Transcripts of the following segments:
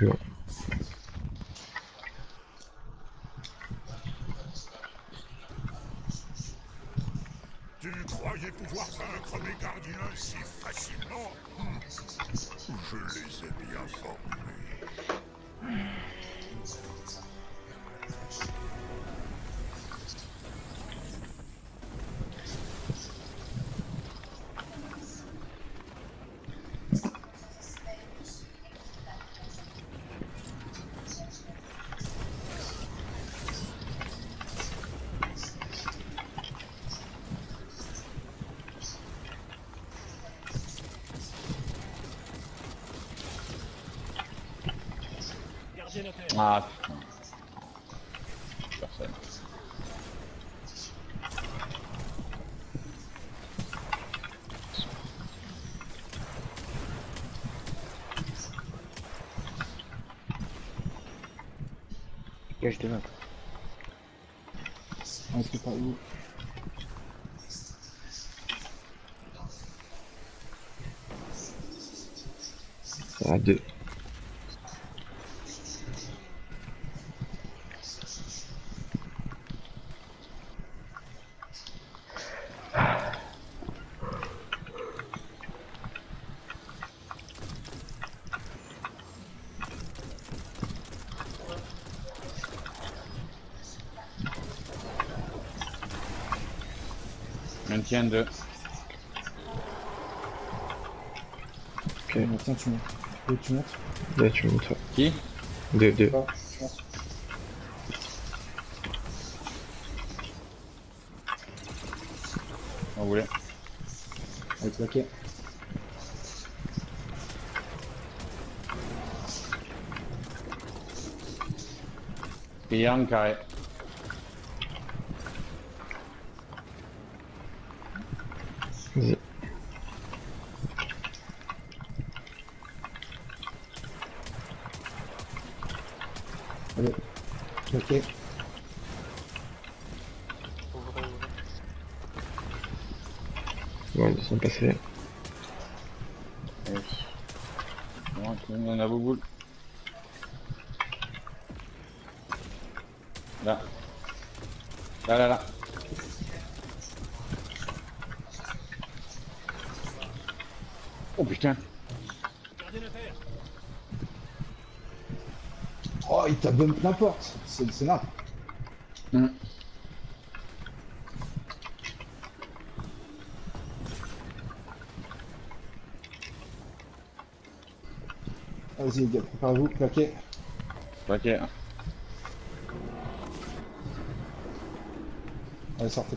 long. Tu croyais pouvoir vaincre mes gardiens si facilement? Je les ai bien formés. Ah putain. Personne. Gage de map. On sait pas où. Deux. Maintien de. Ok. Tiens, tu montes. Et tu montes. Là, tu montes. Qui? Deux, deux. On voulait. Avec plaqué. Et en carré. Vas-y. Allez. Ouvrez. Bon, ils sont passés. Allez. Bon, monde a vos boules. Là. Là, là, là. Oh putain. Oh, il t'a bump n'importe. C'est c'est là. Hmm. Vas-y, gars, préparez-vous. Plaqué. Ok. Allez, sortez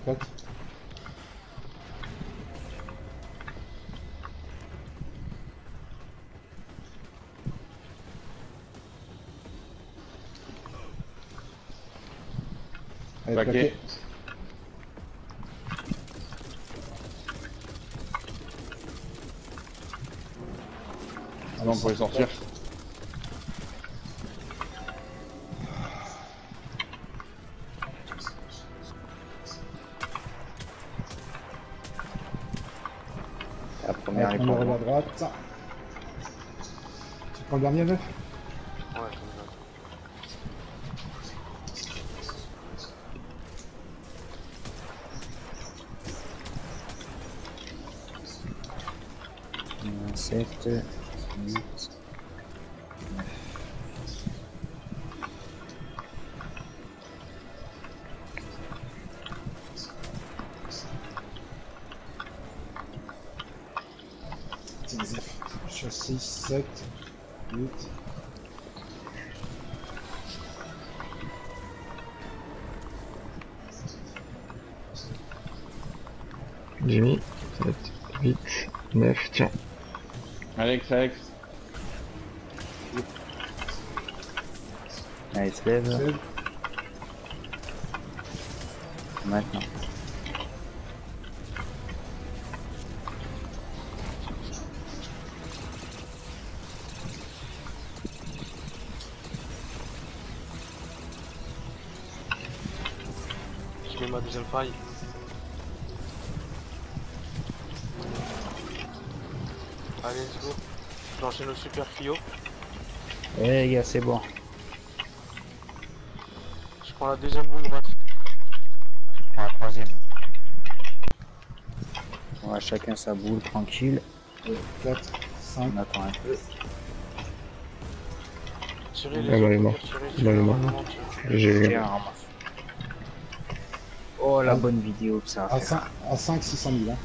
on pourrait sortir. La première est pour à droite. Tu prends le dernier, neuf? Ouais, comme ça. Euh, Sept, huit, neuf. C'est des F. Je suis à 6, 7, 8. Jimmy. 7, 8, 9. Tiens. Alex, Alex. Allez, se lève. Maintenant. Je mets ma deuxième faille. Allez, let's go. J'enchaîne au super Clio. Eh les gars, c'est bon. Je prends la deuxième boule droite. La troisième. On va chacun sa boule, tranquille. 4, 5, On attend un peu. Tirez Ah les bah, il est mort. il est mort. J'ai. Oh la bonne vidéo que ça a à fait. 5, à 5 600 000. Hein.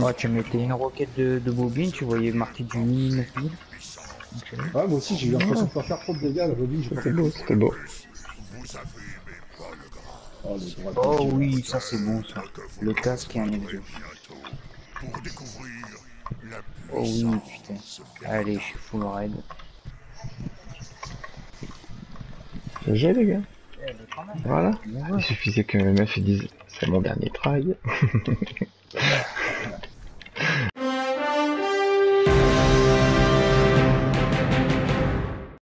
Oh, tu mettais une roquette de, de bobine, tu voyais marqué du mini 9000. Ouais, moi aussi j'ai eu l'impression de pas faire trop de dégâts. La bobine, j'ai C'était beau, c'était beau. Oh, le Oh oui, ça c'est bon ça. Le casque est un exo. Pour découvrir la Oh oui, putain. Allez, je suis full raid. J'ai les gars. Voilà. Ouais. Il suffisait que mes meufs ils disent c'est mon dernier try.